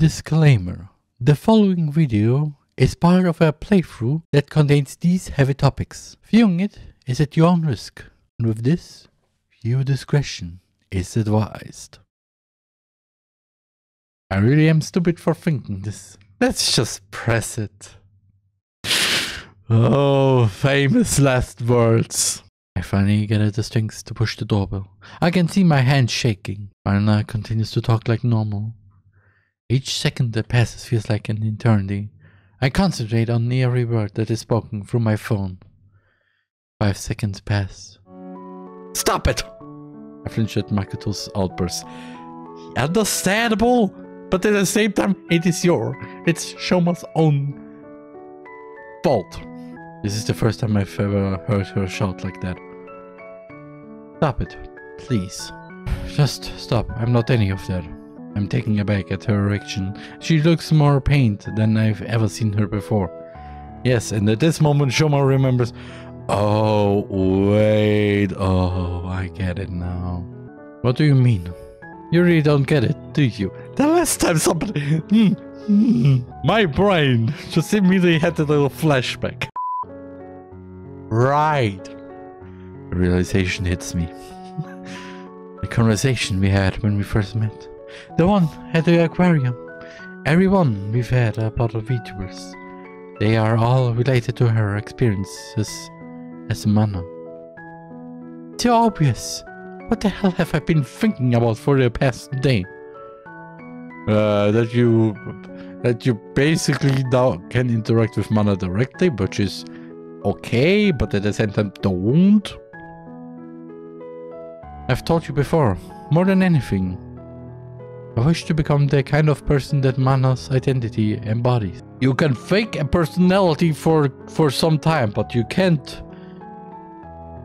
Disclaimer. The following video is part of a playthrough that contains these heavy topics. Viewing it is at your own risk. And with this, viewer discretion is advised. I really am stupid for thinking this. Let's just press it. Oh, famous last words. I finally get the strength to push the doorbell. I can see my hand shaking. Marina continues to talk like normal. Each second that passes feels like an eternity. I concentrate on every word that is spoken through my phone. Five seconds pass. Stop it! I flinch at Makoto's outburst. Understandable, but at the same time, it is your, it's Shouma's own fault. This is the first time I've ever heard her shout like that. Stop it, please. Just stop, I'm not any of that. I'm taking aback at her reaction. She looks more pained than I've ever seen her before. Yes, and at this moment Shouma remembers, Oh, wait, oh, I get it now. What do you mean? You really don't get it, do you? The last time somebody... My brain just immediately had a little flashback. Right. realization hits me. the conversation we had when we first met. The one at the aquarium. Everyone we've had about the VTubers. They are all related to her experiences as a mana. Too obvious. What the hell have I been thinking about for the past day? Uh, that you that you basically now can interact with mana directly, which is okay, but at the same time don't. I've told you before, more than anything, I wish to become the kind of person that Mana's identity embodies. You can fake a personality for, for some time, but you can't.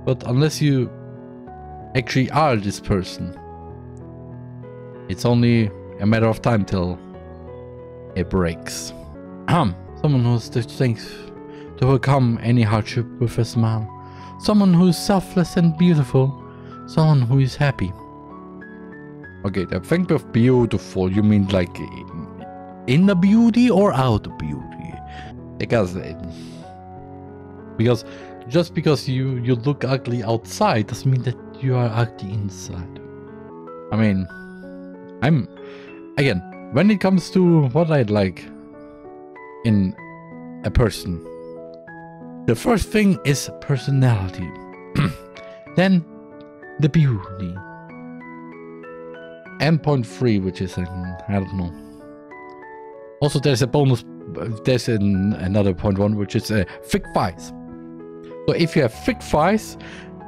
But unless you actually are this person, it's only a matter of time till it breaks. Ahem. Someone who strength to overcome any hardship with a smile. Someone who is selfless and beautiful. Someone who is happy. Okay, the think of beautiful, you mean like in the beauty or out of beauty? Because eh, because just because you you look ugly outside doesn't mean that you are ugly inside. I mean, I'm again when it comes to what I'd like in a person. The first thing is personality. then the beauty endpoint 3, which is, an, I don't know. Also, there's a bonus, there's an, another point 1, which is uh, thick thighs. So if you have thick thighs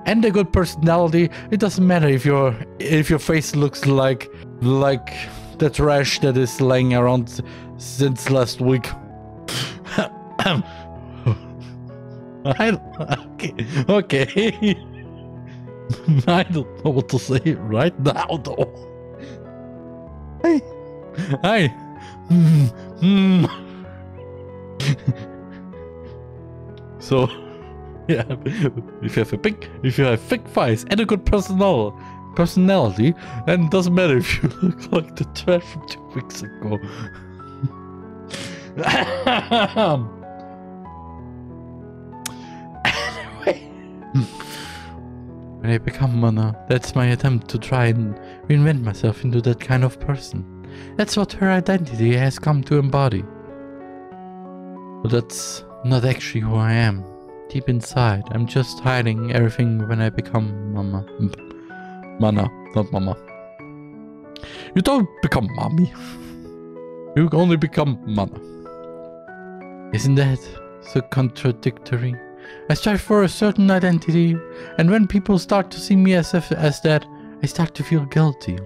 and a good personality, it doesn't matter if your if your face looks like like the trash that is laying around since last week. I, okay, okay. I don't know what to say right now, though. Hey. Hi. Mm. Mm. so, yeah, if you have a big, if you have thick thighs and a good personal personality, then it doesn't matter if you look like the trash from two weeks ago. anyway. When I become mana, that's my attempt to try and reinvent myself into that kind of person. That's what her identity has come to embody. But that's not actually who I am. Deep inside, I'm just hiding everything when I become mama. Mana, not mama. You don't become mommy. You only become mana. Isn't that so contradictory? I strive for a certain identity, and when people start to see me as, if, as that, I start to feel guilty.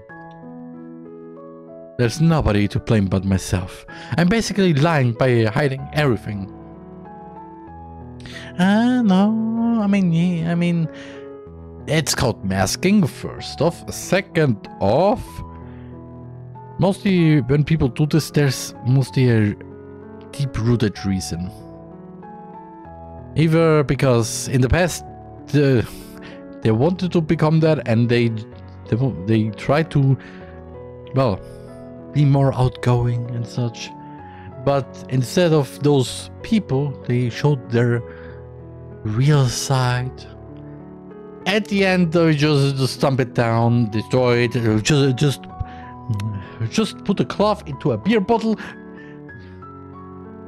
There's nobody to blame but myself. I'm basically lying by hiding everything. Uh, no, I mean, yeah, I mean, it's called masking, first off. Second off, mostly when people do this, there's mostly a deep-rooted reason. Either because in the past uh, they wanted to become that and they they, they tried to well be more outgoing and such. But instead of those people, they showed their real side. At the end, they just, just stomp it down, destroy it, uh, just just just put a cloth into a beer bottle,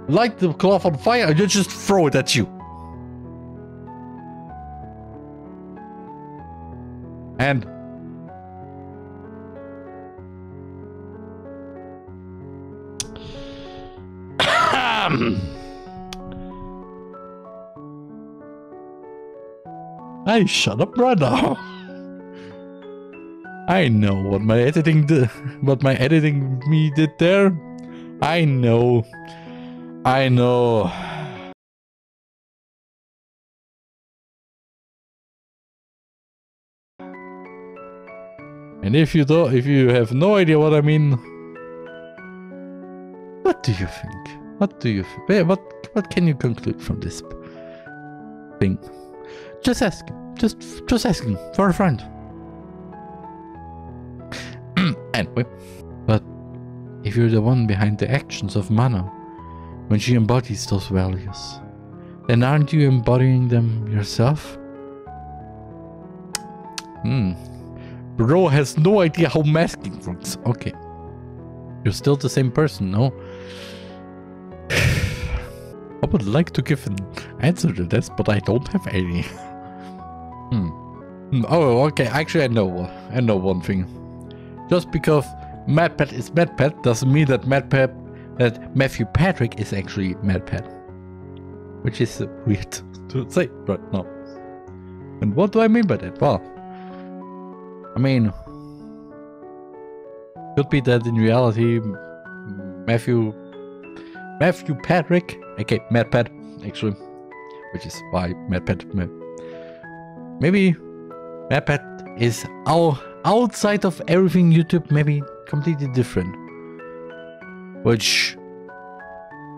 light the cloth on fire, and just throw it at you. And I shut up right now. I know what my editing did, what my editing me did there. I know. I know. And if you don't, if you have no idea what I mean, what do you think? What do you? What what can you conclude from this thing? Just ask. Just just asking for a friend. anyway, but if you're the one behind the actions of Mana, when she embodies those values, then aren't you embodying them yourself? Hmm. Bro has no idea how masking works. Okay. You're still the same person, no? I would like to give an answer to this, but I don't have any. hmm. hmm. Oh, okay. Actually, I know. I know one thing. Just because MatPat is MatPat doesn't mean that that Matthew Patrick is actually MatPat. Which is weird to say right now. And what do I mean by that? Well, I mean, could be that in reality, Matthew, Matthew Patrick, okay, MatPat, actually, which is why MatPat, maybe MatPat is our outside of everything YouTube, maybe completely different. Which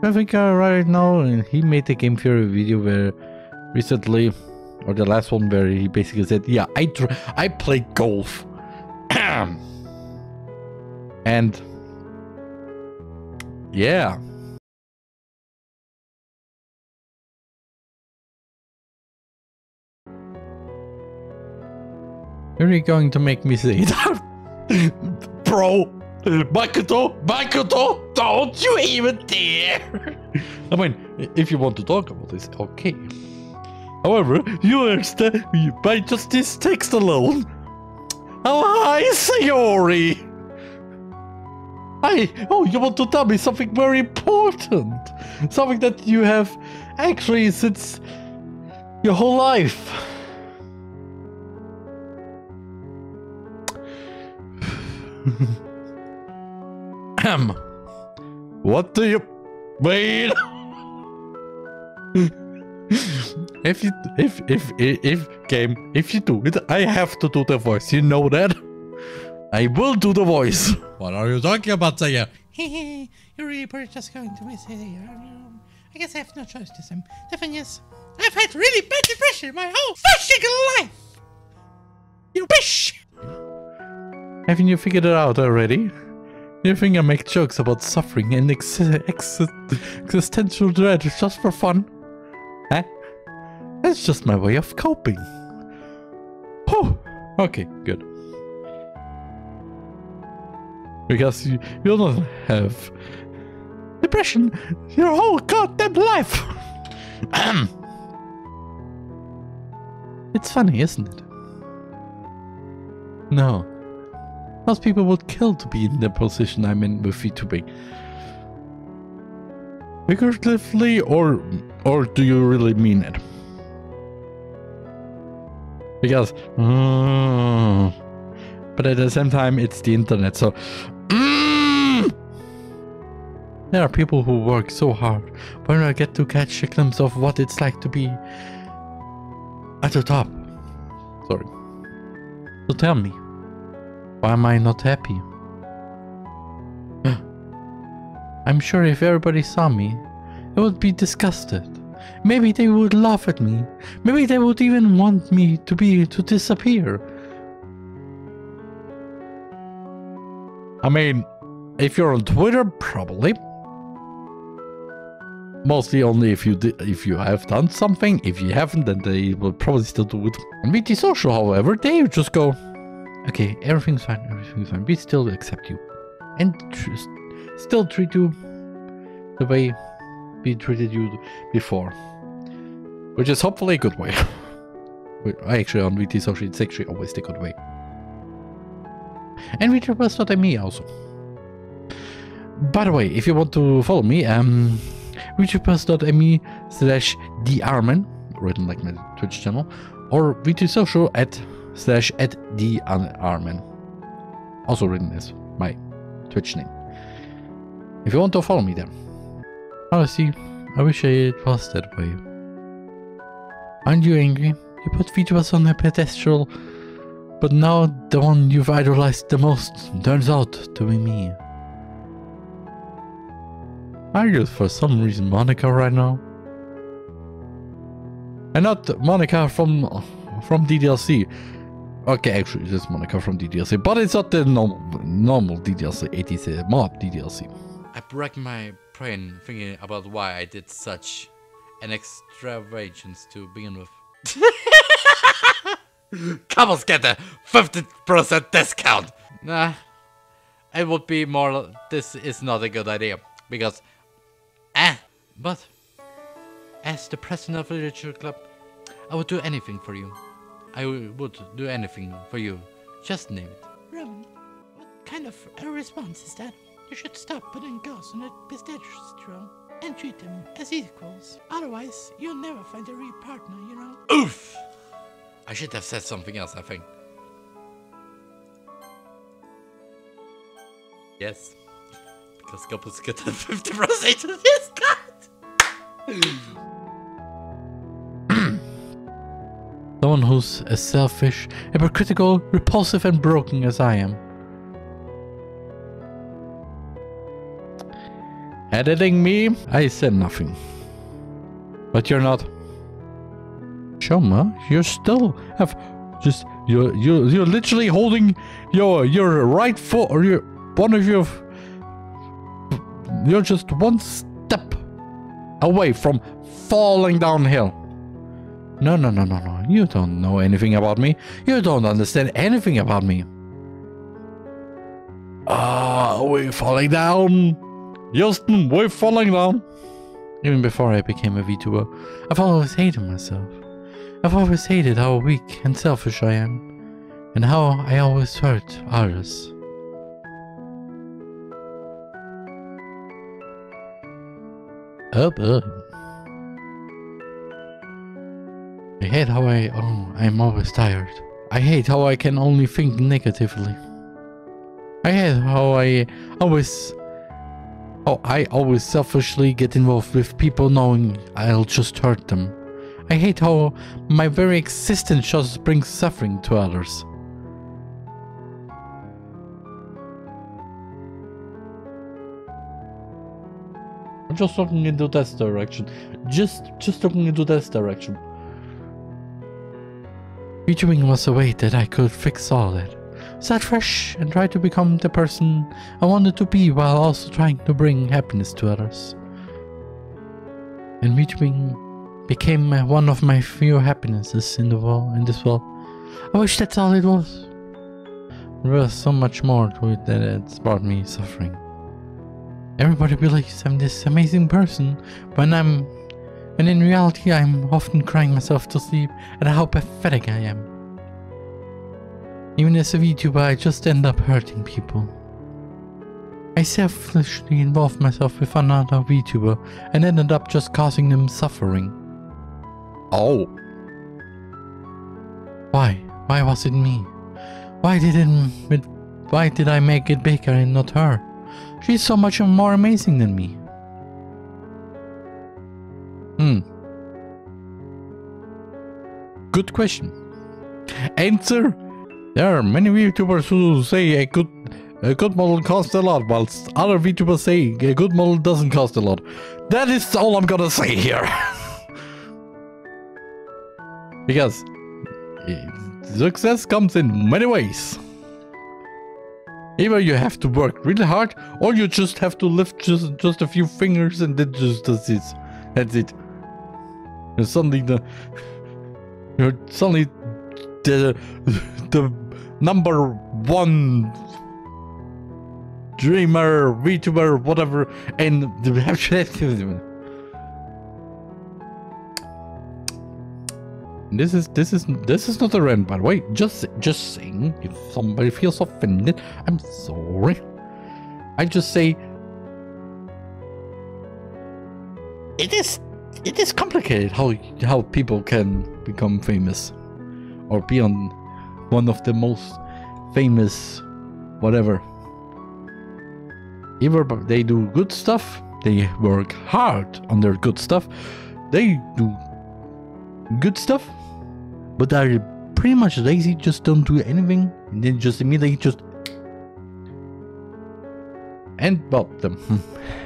I think uh, right now, and he made a game theory video where recently or the last one where he basically said, "Yeah, I I play golf," and yeah. Are you going to make me say that? Bro, Makoto, Makoto, don't you even dare! I mean, if you want to talk about this, okay. However, you understand uh, by just this text alone. Oh, hi, Sayori! Hi! Oh, you want to tell me something very important? Something that you have actually since your whole life. Ahem. what do you mean? if you if if if game if you do it, I have to do the voice. You know that. I will do the voice. What are you talking about, Saya? Hehe, you're really just going to miss it. I guess I have no choice this time. The thing is, I've had really bad depression my whole fucking life. You bitch! Haven't you figured it out already? You think I make jokes about suffering and ex ex existential dread just for fun? Huh? That's just my way of coping. Oh, okay, good. Because you, you don't have depression your whole goddamn life. it's funny, isn't it? No. Most people would kill to be in the position I'm in with VTubing. Figuratively or or do you really mean it? Because mm, but at the same time it's the internet so mm, there are people who work so hard when I get to catch a glimpse of what it's like to be at the top. Sorry. So tell me, why am I not happy? I'm sure if everybody saw me, they would be disgusted. Maybe they would laugh at me. Maybe they would even want me to be to disappear. I mean, If you're on Twitter, probably. Mostly only if you if you have done something. If you haven't, then they will probably still do it. On VT Social, however, they just go, okay, everything's fine, everything's fine. We still accept you, and tr- still treat you the way we treated you before, which is hopefully a good way. Actually, on VT Social, it's actually always the good way. And VTubers.me also. By the way, if you want to follow me, um, VTubers.me slash therman, written like my Twitch channel, or VTSocial at slash at therman, also written as my Twitch name. If you want to follow me there. Oh, Honestly, I wish it was that way. Aren't you angry? You put VTubers on a pedestal, but now the one you've idolized the most turns out to be me. Are you for some reason Monica right now? And not Monica from from DDLC. Okay, actually, it's Monica from DDLC, but it's not the normal normal DDLC. It is a mod DDLC. I racked my brain thinking about why I did such an extravagance to begin with. Couples get a 50% discount. Nah, it would be more. This is not a good idea because, eh, but as the president of the literature club, I would do anything for you. I would do anything for you. Just name it. Roman, what kind of a response is that? You should stop putting girls on a pedestal and treat them as equals. Otherwise, you'll never find a real partner, you know? Oof! I should have said something else. I think. Yes, because couples get a 50% discount. Someone who's as selfish, hypocritical, repulsive, and broken as I am. Editing me? I said nothing. But you're not. Shouma, you still have just you're you you're literally holding your your right foot or your one of your you're just one step away from falling downhill. No, no, no, no, no. You don't know anything about me. You don't understand anything about me. Ah, we're falling down. Houston, we're falling down. Even before I became a VTuber, I've always hated myself. I've always hated how weak and selfish I am, and how I always hurt others. Up, up. I hate how I. Oh, I'm always tired. I hate how I can only think negatively. I hate how I always. Oh, I always selfishly get involved with people knowing I'll just hurt them. I hate how my very existence just brings suffering to others. I'm just looking into this direction. Just just looking into this direction. VTubing was a way that I could fix all that. Start fresh and try to become the person I wanted to be while also trying to bring happiness to others. And VTubing became one of my few happinesses in the world in this world. I wish that's all it was. There was so much more to it that it's brought me suffering. Everybody believes I'm this amazing person when I'm when in reality I'm often crying myself to sleep at how pathetic I am. Even as a VTuber I just end up hurting people. I selfishly involved myself with another VTuber and ended up just causing them suffering. Oh. Why? Why was it me? Why did it why did I make it bigger and not her? She's so much more amazing than me. Hmm. Good question. Answer. There are many VTubers who say a good a good model costs a lot, whilst other VTubers say a good model doesn't cost a lot. That is all I'm gonna say here. because eh, success comes in many ways. Either you have to work really hard, or you just have to lift just just a few fingers and then just does this. That's it. And suddenly the you're suddenly the the number one dreamer, VTuber, whatever, and the This is this is this is not a rant, by the way. Just just saying, if somebody feels offended, I'm sorry. I just say it is it is complicated how how people can become famous or be on one of the most famous whatever. Either they do good stuff, they work hard on their good stuff, they do good stuff, but are pretty much lazy, just don't do anything, and then just immediately just and well them.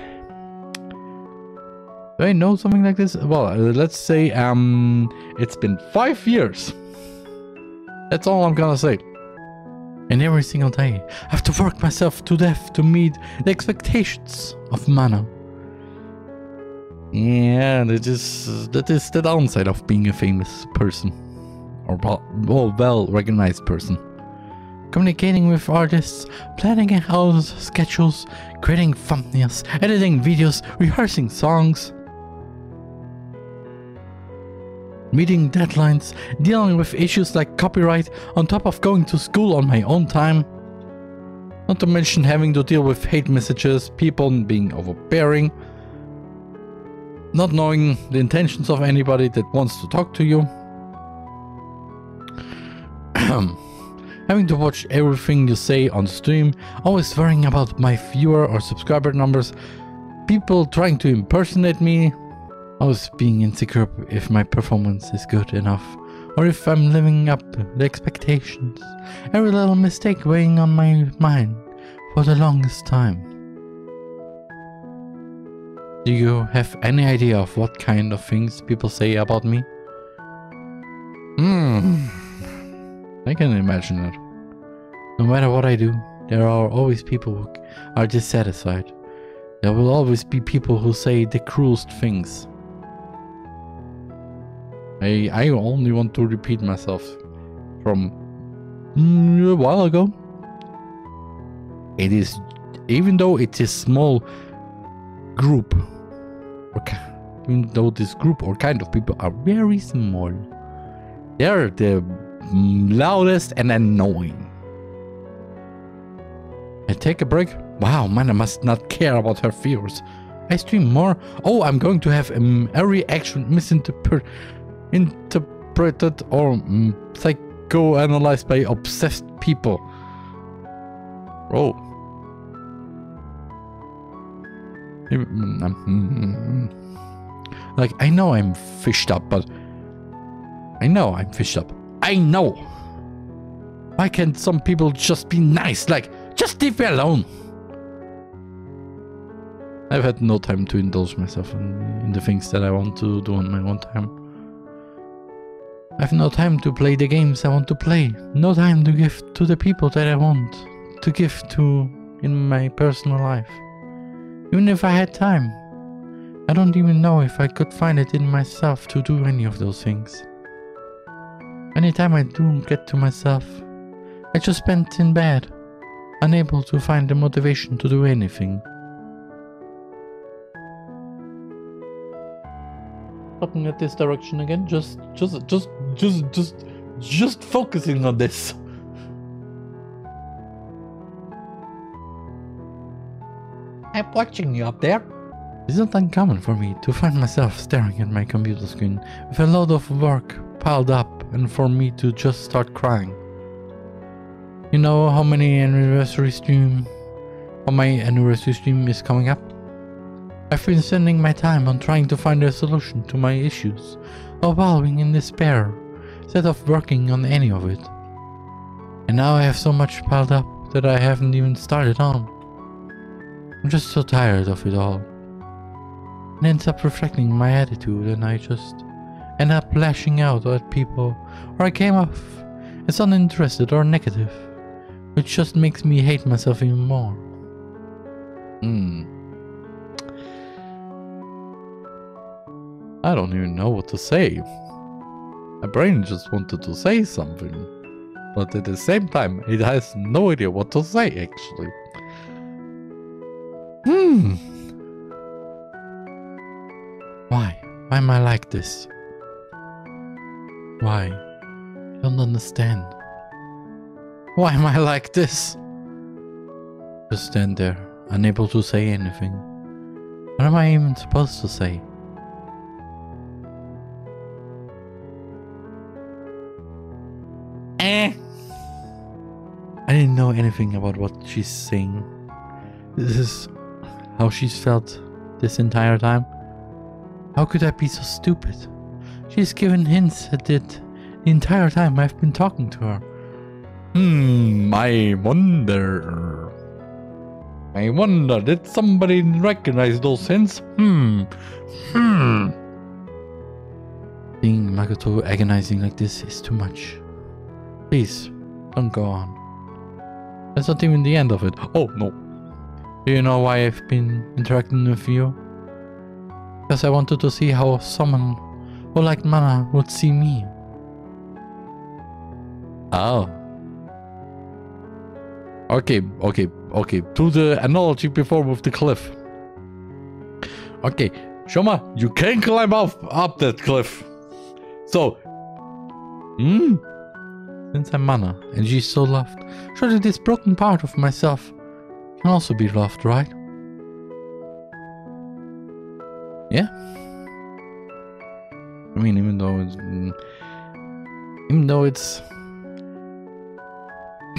do I know something like this? Well, uh, let's say um, it's been five years. That's all I'm gonna say. And every single day, I have to work myself to death to meet the expectations of mana. Yeah, that is that is the downside of being a famous person, or well, well recognized person. Communicating with artists, planning out schedules, creating thumbnails, editing videos, rehearsing songs, meeting deadlines, dealing with issues like copyright, on top of going to school on my own time. Not to mention having to deal with hate messages, people being overbearing, not knowing the intentions of anybody that wants to talk to you. Having to watch everything you say on stream, always worrying about my viewer or subscriber numbers, people trying to impersonate me, always being insecure if my performance is good enough or if I'm living up to the expectations. Every little mistake weighing on my mind for the longest time. Do you have any idea of what kind of things people say about me? Hmm. I can imagine it. No matter what I do, there are always people who are dissatisfied. There will always be people who say the cruelest things. I, I only want to repeat myself from mm, a while ago. It is, even though it's a small group, even though this group or kind of people are very small, they're the loudest and annoying. I take a break. Wow, man, I must not care about her fears. I stream more. Oh, I'm going to have um, a reaction misinterpreted or um, psychoanalyzed by obsessed people. Oh. Mm, mm, like, I know I'm fished up, but... I know I'm fished up. I know! Why can't some people just be nice? Like, just leave me alone! I've had no time to indulge myself in, in the things that I want to do on my own time. I've no time to play the games I want to play. No time to give to the people that I want to give to in my personal life. Even if I had time, I don't even know if I could find it in myself to do any of those things. Anytime I do get to myself, I just spend in bed, unable to find the motivation to do anything. Looking at this direction again, just, just, just, just, just, just focusing on this. I'm watching you up there. It's not uncommon for me to find myself staring at my computer screen with a load of work piled up and for me to just start crying. You know how many anniversary stream how my anniversary stream is coming up? I've been spending my time on trying to find a solution to my issues, wallowing in despair, instead of working on any of it. And now I have so much piled up that I haven't even started on. I'm just so tired of it all. It ends up reflecting my attitude and I just end up lashing out at people or I came off as uninterested or negative Which just makes me hate myself even more. Hmm. I don't even know what to say. My brain just wanted to say something. But at the same time, it has no idea what to say, actually. Hmm. Why? Why am I like this? Why? I don't understand. Why am I like this? Just stand there, unable to say anything. What am I even supposed to say? Anything about what she's saying. This is how she's felt this entire time. How could I be so stupid? She's given hints at it the entire time I've been talking to her. Hmm, I wonder. I wonder, did somebody recognize those hints? Hmm. Hmm. Seeing Makoto agonizing like this is too much. Please, don't go on. That's not even the end of it. Oh, no. Do you know why I've been interacting with you? Because I wanted to see how someone who liked mana would see me. Oh. Okay, okay, okay. To the analogy before with the cliff. Okay, Shouma, you can climb up up that cliff. So, hmm. Since I'm Mana and she's so loved, surely this broken part of myself can also be loved, right? Yeah. I mean, even though it's, mm, even though it's,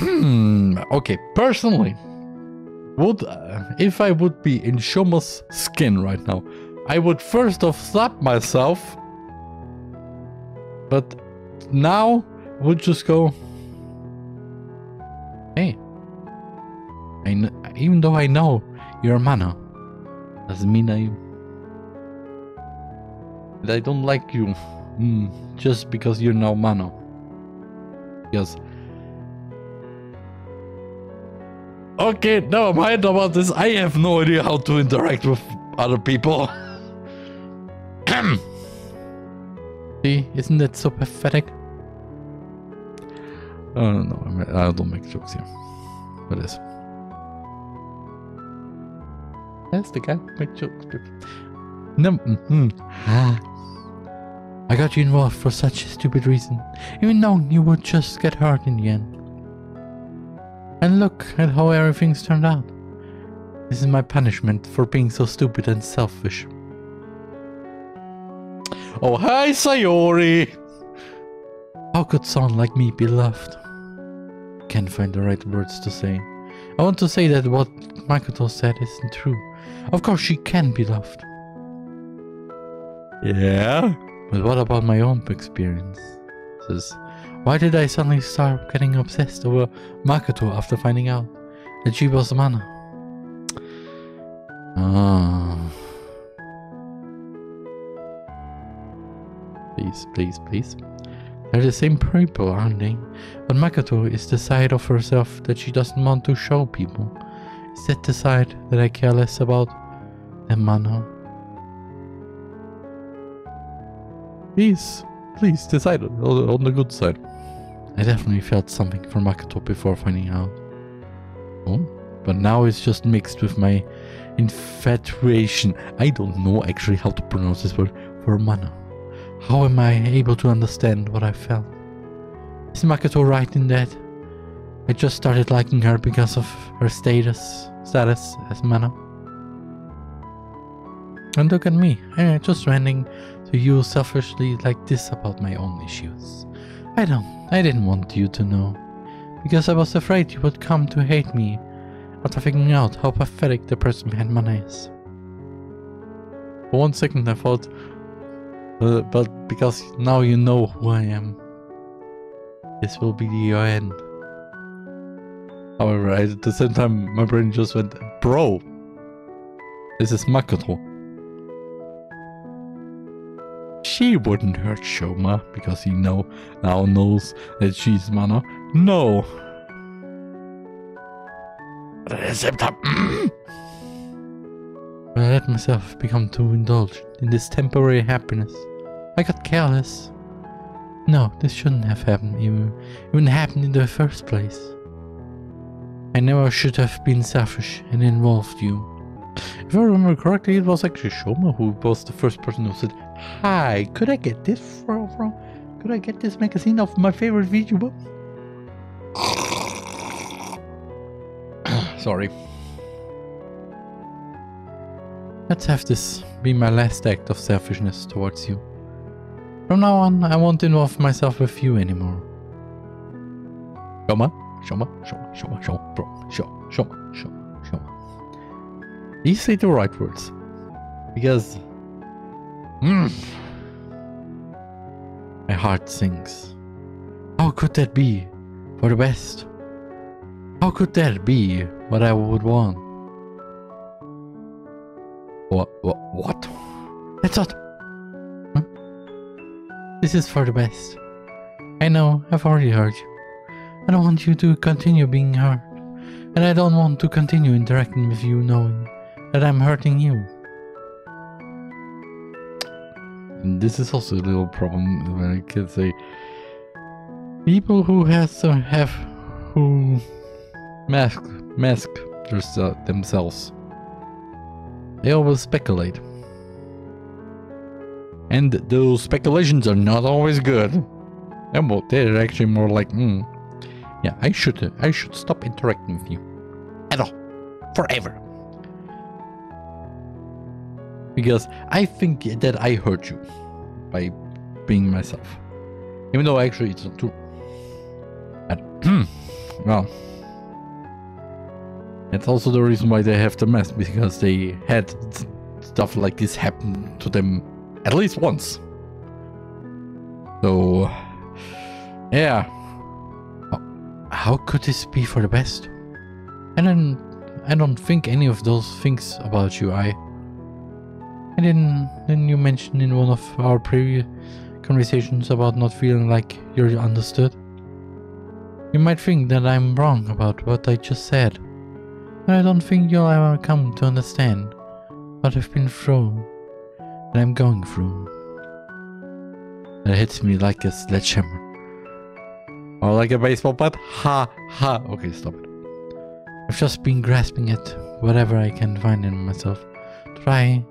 okay. Personally, would uh, if I would be in Shouma's skin right now, I would first off slap myself, but now would just go. Hey, I kn- even though I know you're mana, doesn't mean I I don't like you mm, just because you're now mana. Because Okay, never mind about this. I have no idea how to interact with other people. See, isn't that so pathetic? Oh no, I, mean, I don't make jokes here. What is? That's the guy who make jokes. No, mm-hmm. I got you involved for such a stupid reason, even knowing you would just get hurt in the end. And look at how everything's turned out. This is my punishment for being so stupid and selfish. Oh, hi, Sayori! How could someone like me be loved? Can't find the right words to say. I want to say that what Makoto said isn't true. Of course, she can be loved. Yeah? But what about my own experiences? Why did I suddenly start getting obsessed over Makoto after finding out that she was mana? Ah. Please, please, please. They're the same people, aren't they? But Makoto is the side of herself that she doesn't want to show people. Is that the side that I care less about than mana? Please, please decide on the good side. I definitely felt something for Makoto before finding out. Oh, but now it's just mixed with my infatuation. I don't know actually how to pronounce this word for mana. How am I able to understand what I felt? Is Makoto right in that? I just started liking her because of her status status as mana. And look at me, I'm just ranting to you selfishly like this about my own issues. I don't, I didn't want you to know. Because I was afraid you would come to hate me after figuring out how pathetic the person behind Mana is. For one second I thought, uh, but because now you know who I am, this will be your end. However, at the same time, my brain just went, Bro, this is Makoto. She wouldn't hurt Shouma because he know now knows that she's Mana. No. But at the same time, I let myself become too indulged in this temporary happiness. I got careless. No, this shouldn't have happened, even, even happened in the first place. I never should have been selfish and involved you. If I remember correctly, it was actually Shouma who was the first person who said, Hi, could I get this from, from could I get this magazine of my favorite VTuber? Sorry. Let's have this be my last act of selfishness towards you. From now on, I won't involve myself with you anymore. Shouma, Shouma, Shouma, Shouma, Shouma, bro, Shouma, Shouma, Shouma, Shouma. These say the right words. Because. Mm, my heart sinks. How could that be for the best? How could that be what I would want? What? What? What? That's not. This is for the best. I know, I've already hurt you. I don't want you to continue being hurt. And I don't want to continue interacting with you knowing that I'm hurting you. And this is also a little problem when I can say people who has uh, have who mask mask themselves. They always speculate. And those speculations are not always good. Well, they're actually more like, hmm, yeah, I should, I should stop interacting with you at all, forever. Because I think that I hurt you by being myself, even though actually it's not true. And, well, that's also the reason why they have the mask because they had stuff like this happen to them at least once. So, yeah. How- could this be for the best? And then I don't think any of those things about you. I. And then, then you mentioned in one of our previous conversations about not feeling like you're understood. You might think that I'm wrong about what I just said. But I don't think you'll ever come to understand what I've been through and I'm going through. That hits me like a sledgehammer. Or like a baseball bat. Ha ha. Okay, stop it. I've just been grasping at whatever I can find in myself. Try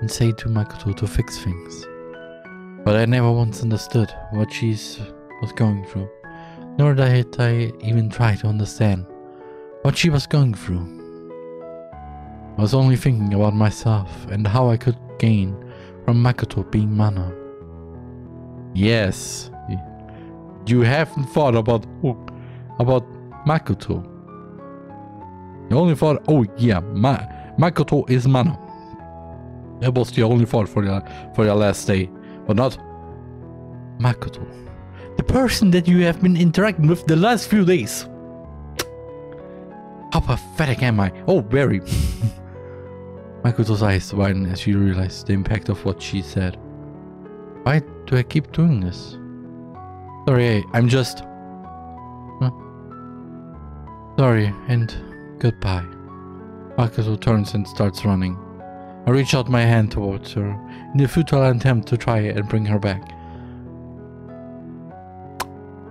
and say to Makoto to fix things. But I never once understood what she's was going through. Nor did I even try to understand what she was going through. I was only thinking about myself and how I could gain from Makoto being Mana. Yes, you haven't thought about oh, about Makoto. You only thought, oh yeah, Ma- Makoto is Mana. That was the only thought for your for your last day, but not Makoto, the person that you have been interacting with the last few days. How pathetic am I? Oh, very. Makoto's eyes widen as she realizes the impact of what she said. Why do I keep doing this? Sorry, I'm just. Huh? Sorry, and goodbye. Makoto turns and starts running. I reach out my hand towards her in a futile attempt to try and bring her back.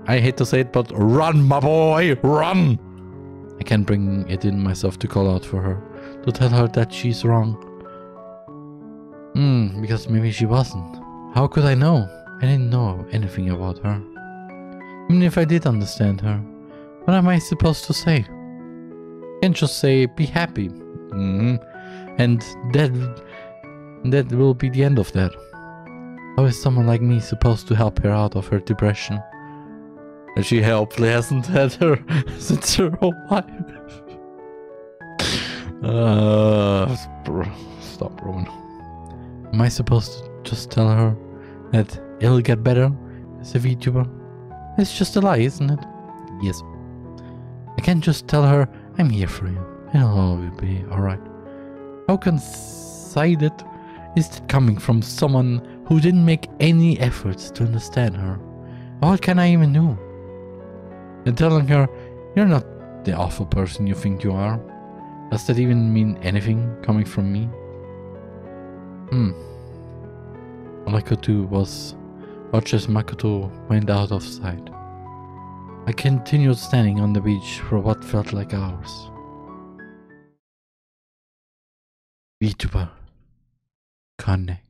I hate to say it, but run, my boy, run! I can't bring it in myself to call out for her, to tell her that she's wrong. Hmm, because maybe she wasn't. How could I know? I didn't know anything about her. Even if I did understand her, what am I supposed to say? Can't just say, be happy. hmm And that, that will be the end of that. How is someone like me supposed to help her out of her depression? And she helpfully hasn't had her since her whole life. Uh, stop, Roman. Am I supposed to just tell her that it'll get better as a VTuber? It's just a lie, isn't it? Yes. I can't just tell her I'm here for you. It'll all be alright. How conceited is it coming from someone who didn't make any efforts to understand her? What can I even do? And telling her, you're not the awful person you think you are? Does that even mean anything coming from me? Hmm. All I could do was watch as Makoto went out of sight. I continued standing on the beach for what felt like hours. VTuber Connect.